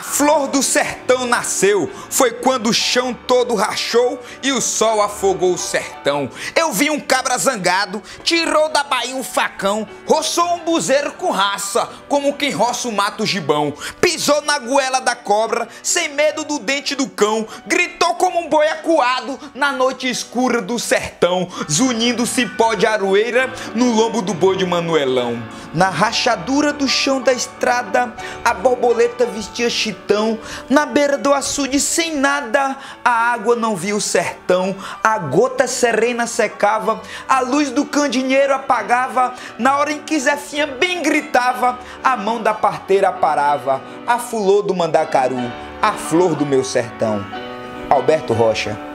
A flor do sertão nasceu, foi quando o chão todo rachou e o sol afogou o sertão. Eu vi um cabra zangado, tirou da baía um facão, roçou um buzeiro com raça, como quem roça o mato gibão. Pisou na goela da cobra, sem medo do dente do cão, gritou um boi acuado na noite escura do sertão, zunindo cipó de aroeira no lombo do boi de Manuelão. Na rachadura do chão da estrada, a borboleta vestia chitão. Na beira do açude, sem nada, a água não via o sertão. A gota serena secava, a luz do candeeiro apagava. Na hora em que Zefinha bem gritava, a mão da parteira parava. A fulô do mandacaru, a flor do meu sertão. Alberto Rocha